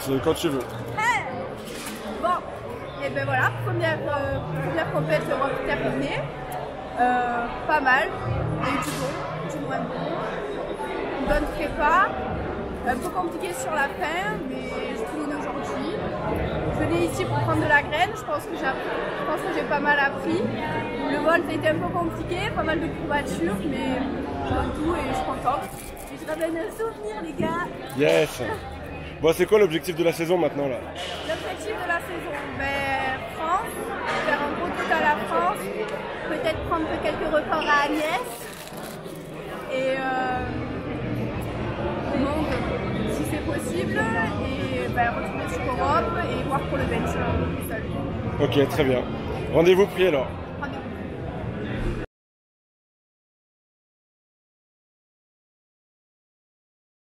C'est quand tu veux. Bon, et ben voilà, première, euh, première compète Europe terminée. Euh, pas mal. Il y a eu du bon, du moins bon. Une bonne prépa. Un peu compliqué sur la fin, mais je termine aujourd'hui. Je venais ici pour prendre de la graine. Je pense que j'ai je pas mal appris. Le vol, été un peu compliqué, pas mal de courbatures, mais j'ai tout et je suis contente. Et je ramène un souvenir, les gars. Yes Bon, c'est quoi l'objectif de la saison maintenant là L'objectif de la saison, ben, France, faire un gros tour à la France, peut-être prendre quelques records à Agnès et euh, monde si c'est possible et ben, retourner sur Europe et voir pour le bench seul. Ok, très bien. Rendez-vous pris alors.